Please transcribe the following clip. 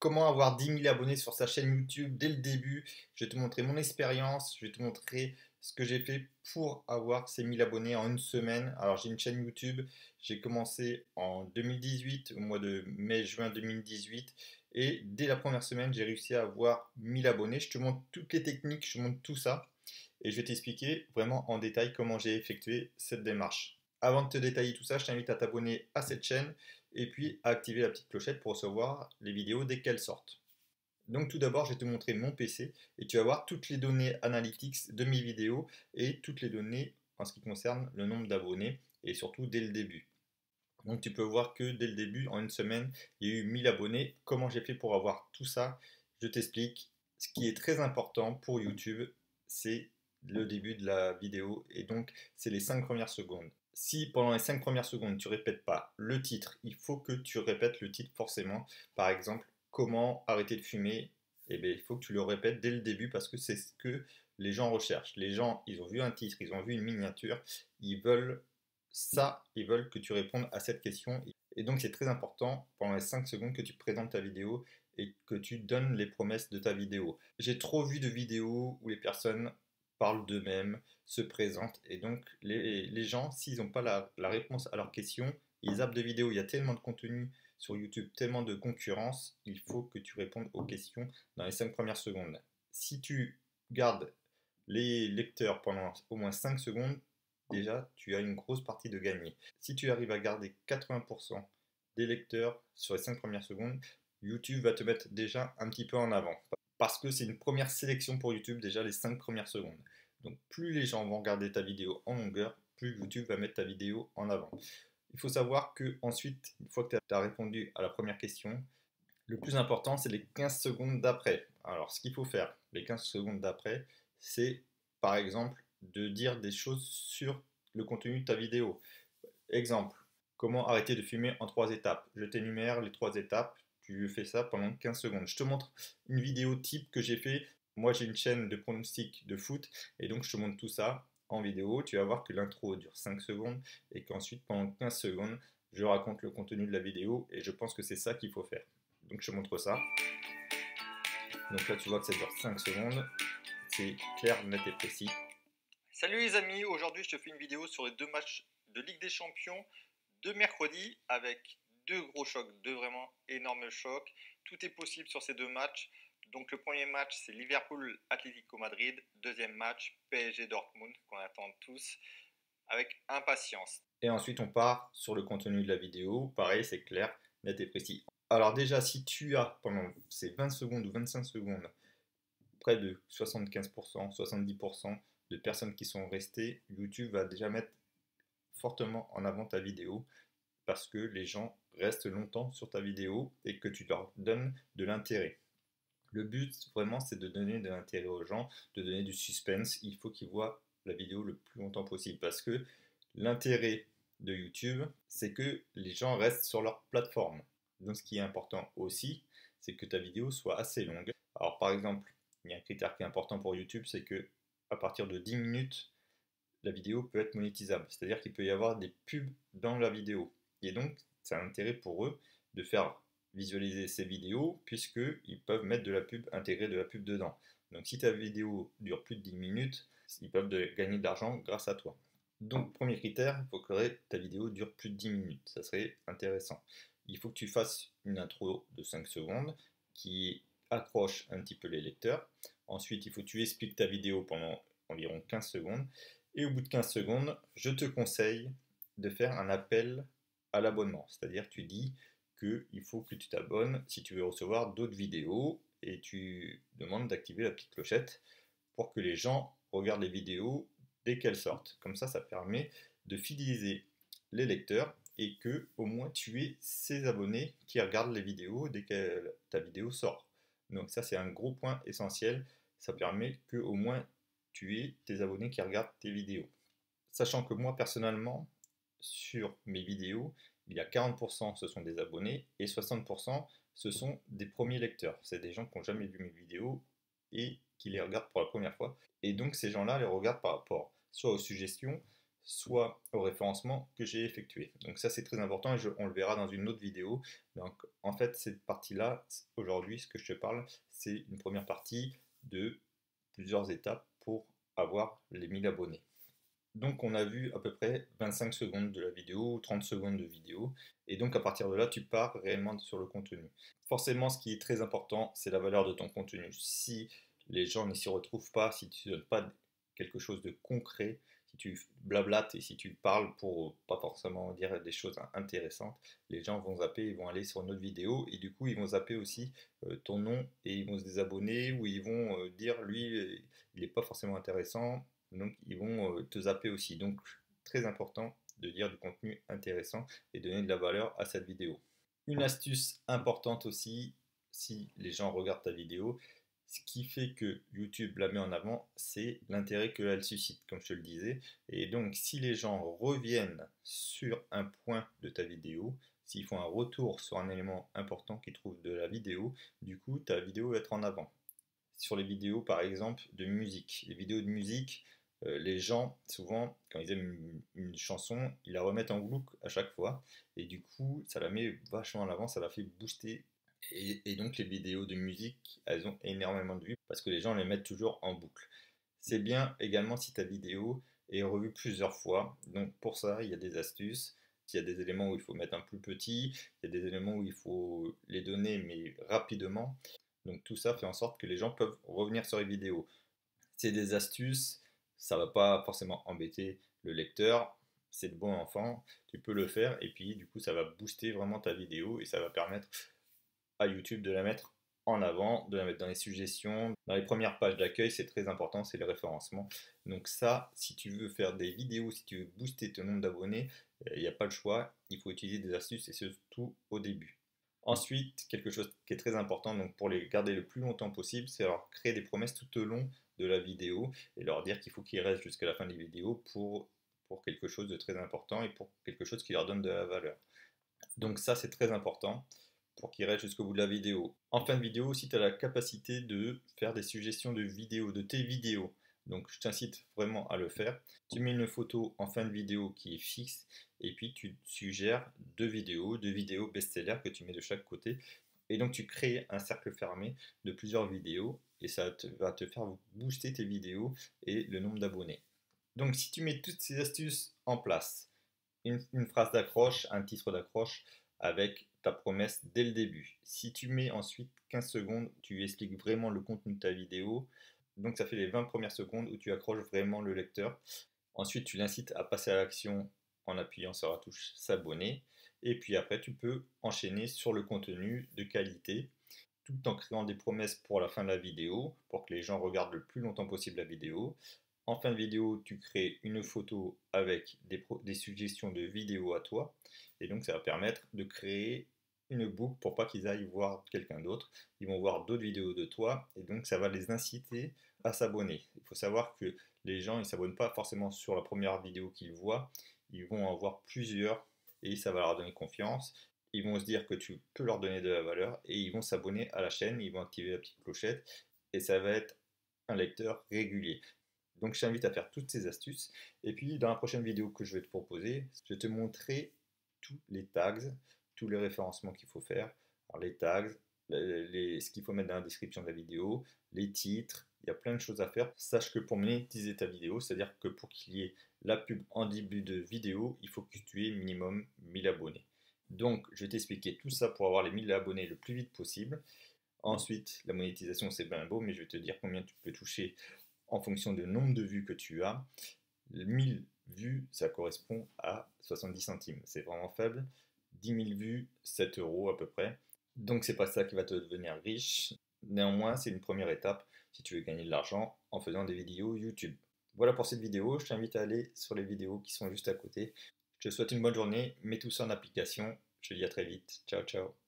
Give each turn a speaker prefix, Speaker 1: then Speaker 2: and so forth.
Speaker 1: comment avoir 10 000 abonnés sur sa chaîne YouTube dès le début. Je vais te montrer mon expérience, je vais te montrer ce que j'ai fait pour avoir ces 1000 abonnés en une semaine. Alors j'ai une chaîne YouTube, j'ai commencé en 2018, au mois de mai-juin 2018, et dès la première semaine, j'ai réussi à avoir 1000 abonnés. Je te montre toutes les techniques, je te montre tout ça, et je vais t'expliquer vraiment en détail comment j'ai effectué cette démarche. Avant de te détailler tout ça, je t'invite à t'abonner à cette chaîne et puis activer la petite clochette pour recevoir les vidéos dès qu'elles sortent. Donc tout d'abord, je vais te montrer mon PC et tu vas voir toutes les données analytics de mes vidéos et toutes les données en ce qui concerne le nombre d'abonnés et surtout dès le début. Donc tu peux voir que dès le début, en une semaine, il y a eu 1000 abonnés. Comment j'ai fait pour avoir tout ça? Je t'explique. Ce qui est très important pour YouTube, c'est le début de la vidéo et donc c'est les 5 premières secondes si pendant les 5 premières secondes tu répètes pas le titre, il faut que tu répètes le titre forcément. Par exemple, comment arrêter de fumer? Eh bien, il faut que tu le répètes dès le début parce que c'est ce que les gens recherchent. Les gens, ils ont vu un titre, ils ont vu une miniature, ils veulent ça, ils veulent que tu répondes à cette question. Et donc c'est très important pendant les 5 secondes que tu présentes ta vidéo et que tu donnes les promesses de ta vidéo. J'ai trop vu de vidéos où les personnes parlent d'eux-mêmes, se présentent. Et donc, les, gens, s'ils n'ont pas la, réponse à leurs questions, ils zappent de vidéos. Il y a tellement de contenu sur YouTube, tellement de concurrence, il faut que tu répondes aux questions dans les 5 premières secondes. Si tu gardes les lecteurs pendant au moins 5 secondes, déjà, tu as une grosse partie de gagner. Si tu arrives à garder 80% des lecteurs sur les 5 premières secondes, YouTube va te mettre déjà un petit peu en avant parce que c'est une première sélection pour YouTube déjà les 5 premières secondes. Donc plus les gens vont regarder ta vidéo en longueur, plus YouTube va mettre ta vidéo en avant. Il faut savoir que ensuite, une fois que tu as répondu à la première question, le plus important c'est les 15 secondes d'après. Alors ce qu'il faut faire les 15 secondes d'après, c'est par exemple de dire des choses sur le contenu de ta vidéo. Exemple, comment arrêter de fumer en trois étapes? Je t'énumère les trois étapes, tu fais ça pendant 15 secondes. Je te montre une vidéo type que j'ai fait. Moi, j'ai une chaîne de pronostics de foot et donc je te montre tout ça en vidéo. Tu vas voir que l'intro dure 5 secondes et qu'ensuite, pendant 15 secondes, je raconte le contenu de la vidéo et je pense que c'est ça qu'il faut faire. Donc, je te montre ça. Donc là, tu vois que ça dure 5 secondes. C'est clair, net et précis.
Speaker 2: Salut les amis, aujourd'hui je te fais une vidéo sur les deux matchs de Ligue des Champions de mercredi avec deux gros chocs, deux vraiment énormes chocs. Tout est possible sur ces deux matchs. Donc le premier match, c'est Liverpool-Atlético Madrid. Deuxième match, PSG-Dortmund, qu'on attend tous avec impatience.
Speaker 1: Et ensuite, on part sur le contenu de la vidéo. Pareil, c'est clair, net et précis. Alors déjà, si tu as pendant ces 20 secondes ou 25 secondes près de 75%, 70% de personnes qui sont restées, YouTube va déjà mettre fortement en avant ta vidéo parce que les gens restent longtemps sur ta vidéo et que tu leur donnes de l'intérêt. Le but vraiment c'est de donner de l'intérêt aux gens, de donner du suspense. Il faut qu'ils voient la vidéo le plus longtemps possible parce que l'intérêt de YouTube c'est que les gens restent sur leur plateforme. Donc ce qui est important aussi c'est que ta vidéo soit assez longue. Alors par exemple, il y a un critère qui est important pour YouTube c'est que à partir de 10 minutes la vidéo peut être monétisable. C'est-à-dire qu'il peut y avoir des pubs dans la vidéo. Et donc, c'est un intérêt pour eux de faire visualiser ces vidéos puisqu'ils peuvent mettre de la pub, intégrer de la pub dedans. Donc si ta vidéo dure plus de 10 minutes, ils peuvent gagner de l'argent grâce à toi. Donc premier critère, il faut que ta vidéo dure plus de 10 minutes. Ça serait intéressant. Il faut que tu fasses une intro de 5 secondes qui accroche un petit peu les lecteurs. Ensuite, il faut que tu expliques ta vidéo pendant environ 15 secondes. Et au bout de 15 secondes, je te conseille de faire un appel à l'abonnement. C'est-à-dire tu dis qu'il faut que tu t'abonnes si tu veux recevoir d'autres vidéos et tu demandes d'activer la petite clochette pour que les gens regardent les vidéos dès qu'elles sortent. Comme ça, ça permet de fidéliser les lecteurs et que au moins tu aies ces abonnés qui regardent les vidéos dès que ta vidéo sort. Donc ça c'est un gros point essentiel. Ça permet que au moins tu aies tes abonnés qui regardent tes vidéos. Sachant que moi personnellement, sur mes vidéos, il y a 40% ce sont des abonnés et 60% ce sont des premiers lecteurs. C'est des gens qui n'ont jamais vu mes vidéos et qui les regardent pour la première fois. Et donc ces gens-là les regardent par rapport soit aux suggestions, soit au référencement que j'ai effectué. Donc ça c'est très important et on le verra dans une autre vidéo. Donc en fait cette partie-là, aujourd'hui ce que je te parle, c'est une première partie de plusieurs étapes pour avoir les 1000 abonnés. Donc on a vu à peu près 25 secondes de la vidéo, 30 secondes de vidéo, et donc à partir de là, tu pars réellement sur le contenu. Forcément, ce qui est très important, c'est la valeur de ton contenu. Si les gens ne s'y retrouvent pas, si tu ne donnes pas quelque chose de concret, si tu blablates et si tu parles pour pas forcément dire des choses intéressantes, les gens vont zapper, ils vont aller sur une autre vidéo et du coup ils vont zapper aussi euh, ton nom et ils vont se désabonner ou ils vont euh, dire lui il n'est pas forcément intéressant, donc ils vont euh, te zapper aussi. Donc très important de dire du contenu intéressant et donner de la valeur à cette vidéo. Une astuce importante aussi, si les gens regardent ta vidéo, ce qui fait que YouTube la met en avant, c'est l'intérêt qu'elle suscite, comme je te le disais. Et donc, si les gens reviennent sur un point de ta vidéo, s'ils font un retour sur un élément important qu'ils trouvent de la vidéo, du coup, ta vidéo va être en avant. Sur les vidéos, par exemple, de musique. Les vidéos de musique, euh, les gens, souvent, quand ils aiment une, chanson, ils la remettent en boucle à chaque fois. Et du coup, ça la met vachement en avant, ça la fait booster. Et, donc, les vidéos de musique, elles ont énormément de vues parce que les gens les mettent toujours en boucle. C'est bien également si ta vidéo est revue plusieurs fois. Donc, pour ça, il y a des astuces. Il y a des éléments où il faut mettre un plus petit, il y a des éléments où il faut les donner, mais rapidement. Donc, tout ça fait en sorte que les gens peuvent revenir sur les vidéos. C'est des astuces ça va pas forcément embêter le lecteur, c'est de bon enfant, tu peux le faire et puis du coup ça va booster vraiment ta vidéo et ça va permettre à YouTube de la mettre en avant, de la mettre dans les suggestions, dans les premières pages d'accueil, c'est très important, c'est le référencement. Donc ça, si tu veux faire des vidéos, si tu veux booster ton nombre d'abonnés, euh, il n'y a pas le choix, il faut utiliser des astuces et surtout au début. Ensuite, quelque chose qui est très important donc pour les garder le plus longtemps possible, c'est alors créer des promesses tout au long de la vidéo et leur dire qu'il faut qu'ils restent jusqu'à la fin de la vidéo pour, pour quelque chose de très important et pour quelque chose qui leur donne de la valeur. Donc ça, c'est très important pour qu'ils restent jusqu'au bout de la vidéo. En fin de vidéo, si tu as la capacité de faire des suggestions de vidéos, de tes vidéos, donc je t'incite vraiment à le faire. Tu mets une photo en fin de vidéo qui est fixe et puis tu suggères deux vidéos, deux vidéos best-seller que tu mets de chaque côté. Et donc tu crées un cercle fermé de plusieurs vidéos et ça va te faire booster tes vidéos et le nombre d'abonnés. Donc si tu mets toutes ces astuces en place, une, une phrase d'accroche, un titre d'accroche avec ta promesse dès le début. Si tu mets ensuite 15 secondes, tu expliques vraiment le contenu de ta vidéo. Donc ça fait les 20 premières secondes où tu accroches vraiment le lecteur. Ensuite, tu l'incites à passer à l'action en appuyant sur la touche s'abonner. Et puis après, tu peux enchaîner sur le contenu de qualité tout en créant des promesses pour la fin de la vidéo, pour que les gens regardent le plus longtemps possible la vidéo. En fin de vidéo, tu crées une photo avec des, des suggestions de vidéos à toi. Et donc, ça va permettre de créer une boucle pour pas qu'ils aillent voir quelqu'un d'autre. Ils vont voir d'autres vidéos de toi et donc ça va les inciter à s'abonner. Il faut savoir que les gens, ils s'abonnent pas forcément sur la première vidéo qu'ils voient. Ils vont en voir plusieurs et ça va leur donner confiance. Ils vont se dire que tu peux leur donner de la valeur et ils vont s'abonner à la chaîne, ils vont activer la petite clochette et ça va être un lecteur régulier. Donc je t'invite à faire toutes ces astuces. Et puis dans la prochaine vidéo que je vais te proposer, je vais te montrer tous les tags, les référencements qu'il faut faire. Les tags, ce qu'il faut mettre dans la description de la vidéo, les titres, il y a plein de choses à faire. Sache que pour monétiser ta vidéo, c'est-à-dire que pour qu'il y ait la pub en début de vidéo, il faut que tu aies minimum 1000 abonnés. Donc, je vais t'expliquer tout ça pour avoir les 1000 abonnés le plus vite possible. Ensuite, la monétisation, c'est bien beau, mais je vais te dire combien tu peux toucher en fonction du nombre de vues que tu as. 1000 vues, ça correspond à 70 centimes. C'est vraiment faible. 10 000 vues, 7 euros à peu près. Donc, c'est pas ça qui va te devenir riche. Néanmoins, c'est une première étape si tu veux gagner de l'argent en faisant des vidéos YouTube. Voilà pour cette vidéo, je t'invite à aller sur les vidéos qui sont juste à côté. Je te souhaite une bonne journée, mets tout ça en application, je te dis à très vite, ciao ciao